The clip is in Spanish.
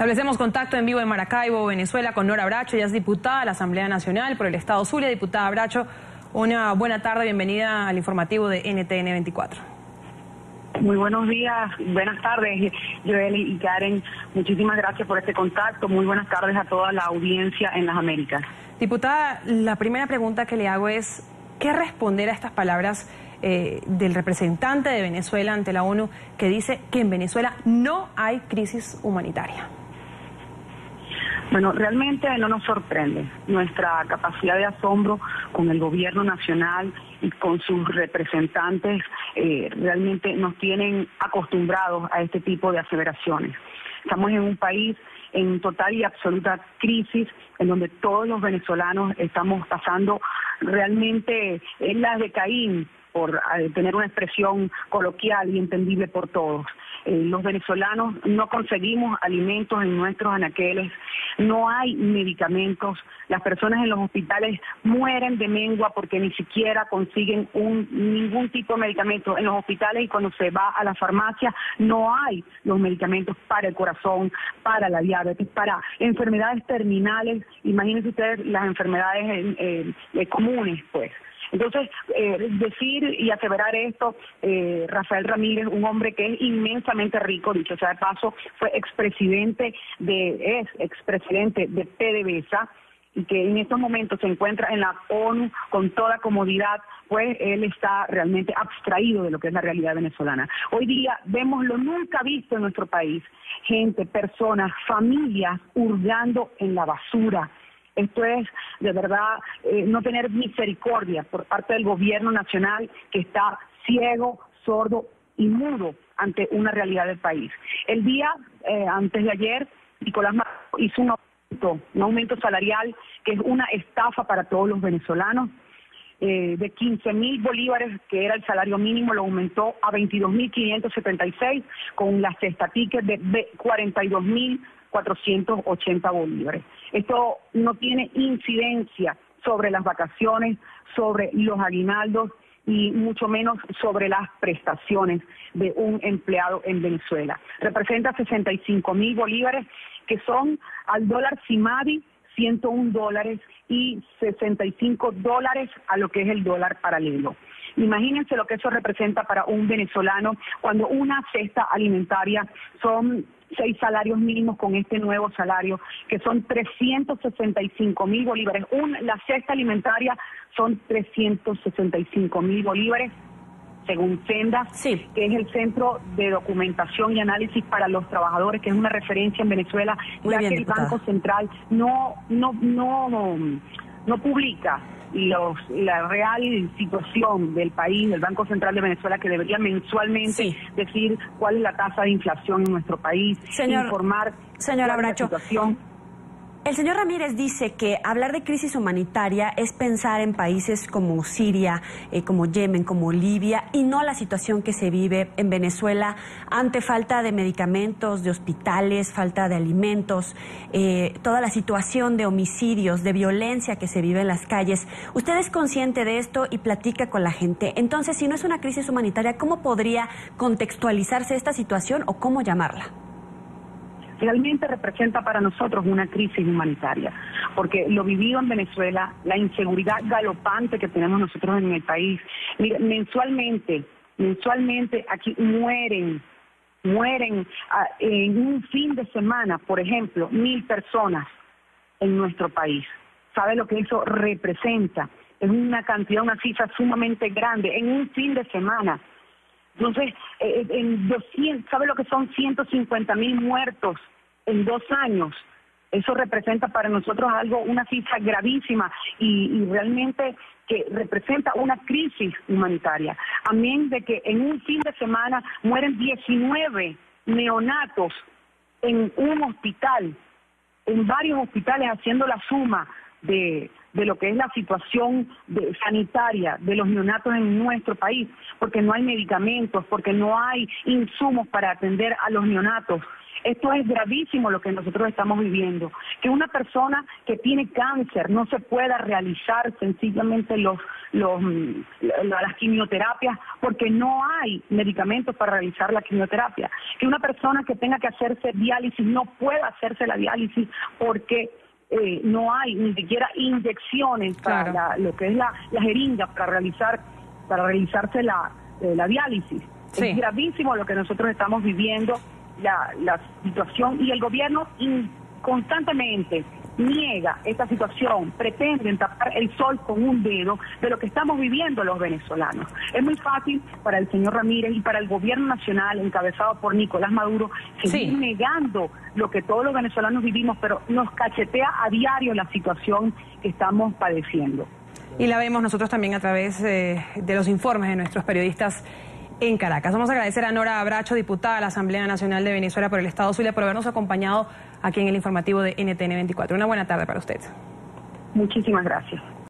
Establecemos contacto en vivo en Maracaibo, Venezuela, con Nora Bracho, ella es diputada de la Asamblea Nacional por el Estado Zulia. Diputada Bracho, una buena tarde, bienvenida al informativo de NTN 24. Muy buenos días, buenas tardes, Joel y Karen. Muchísimas gracias por este contacto. Muy buenas tardes a toda la audiencia en las Américas. Diputada, la primera pregunta que le hago es, ¿qué responder a estas palabras eh, del representante de Venezuela ante la ONU que dice que en Venezuela no hay crisis humanitaria? Bueno, realmente no nos sorprende nuestra capacidad de asombro con el gobierno nacional y con sus representantes. Eh, realmente nos tienen acostumbrados a este tipo de aseveraciones. Estamos en un país en total y absoluta crisis, en donde todos los venezolanos estamos pasando realmente en la de Caín, por eh, tener una expresión coloquial y entendible por todos. Eh, los venezolanos no conseguimos alimentos en nuestros anaqueles, no hay medicamentos, las personas en los hospitales mueren de mengua porque ni siquiera consiguen un, ningún tipo de medicamento en los hospitales y cuando se va a la farmacia no hay los medicamentos para el corazón, para la diabetes, para enfermedades terminales, imagínense ustedes las enfermedades eh, comunes, pues. Entonces, eh, decir y aseverar esto, eh, Rafael Ramírez, un hombre que es inmensamente rico, dicho sea de paso, fue expresidente de, es expresidente de PDVSA, y que en estos momentos se encuentra en la ONU con toda comodidad, pues él está realmente abstraído de lo que es la realidad venezolana. Hoy día vemos lo nunca visto en nuestro país, gente, personas, familias hurgando en la basura, esto es, de verdad, eh, no tener misericordia por parte del gobierno nacional que está ciego, sordo y mudo ante una realidad del país. El día eh, antes de ayer, Nicolás hizo un aumento, un aumento salarial que es una estafa para todos los venezolanos. Eh, de 15 mil bolívares, que era el salario mínimo, lo aumentó a 22 mil 576, con las cesta de 42 mil 480 bolívares. Esto no tiene incidencia sobre las vacaciones, sobre los aguinaldos y mucho menos sobre las prestaciones de un empleado en Venezuela. Representa 65 mil bolívares que son al dólar CIMADI 101 dólares y 65 dólares a lo que es el dólar paralelo. Imagínense lo que eso representa para un venezolano cuando una cesta alimentaria son seis salarios mínimos con este nuevo salario, que son 365 mil bolívares. la cesta alimentaria son 365 mil bolívares según Senda, que es el Centro de Documentación y Análisis para los Trabajadores, que es una referencia en Venezuela, ya que el Banco Central no, no, no, no publica los, la real situación del país, del Banco Central de Venezuela, que debería mensualmente decir cuál es la tasa de inflación en nuestro país, informar señora la situación el señor Ramírez dice que hablar de crisis humanitaria es pensar en países como Siria, eh, como Yemen, como Libia y no la situación que se vive en Venezuela ante falta de medicamentos, de hospitales, falta de alimentos, eh, toda la situación de homicidios, de violencia que se vive en las calles. Usted es consciente de esto y platica con la gente. Entonces, si no es una crisis humanitaria, ¿cómo podría contextualizarse esta situación o cómo llamarla? Realmente representa para nosotros una crisis humanitaria, porque lo vivido en Venezuela, la inseguridad galopante que tenemos nosotros en el país, mensualmente, mensualmente aquí mueren, mueren ah, en un fin de semana, por ejemplo, mil personas en nuestro país. ¿Sabe lo que eso representa? Es una cantidad, una cifra sumamente grande en un fin de semana. Entonces, eh, en 200, ¿sabe lo que son 150 mil muertos en dos años? Eso representa para nosotros algo, una cifra gravísima y, realmente que representa una crisis humanitaria. Amén de que en un fin de semana mueren 19 neonatos en un hospital, en varios hospitales haciendo la suma de, de lo que es la situación sanitaria de los neonatos en nuestro país, porque no hay medicamentos, porque no hay insumos para atender a los neonatos Esto es gravísimo lo que nosotros estamos viviendo. Que una persona que tiene cáncer no se pueda realizar sencillamente los, los, mm, las quimioterapias porque no hay medicamentos para realizar la quimioterapia. Que una persona que tenga que hacerse diálisis no pueda hacerse la diálisis porque eh, no hay ni siquiera inyecciones para lo que es la, jeringa para realizar para realizarse la, eh, la diálisis. Es gravísimo lo que nosotros estamos viviendo la, situación y el gobierno constantemente niega esta situación, pretenden tapar el sol con un dedo de lo que estamos viviendo los venezolanos. Es muy fácil para el señor Ramírez y para el gobierno nacional encabezado por Nicolás Maduro seguir negando lo que todos los venezolanos vivimos, pero nos cachetea a diario la situación que estamos padeciendo. Y la vemos nosotros también a través eh, de los informes de nuestros periodistas en Caracas. Vamos a agradecer a Nora Abracho, diputada de la Asamblea Nacional de Venezuela por el Estado Zulia, por habernos acompañado aquí en el informativo de NTN 24. Una buena tarde para usted. Muchísimas gracias.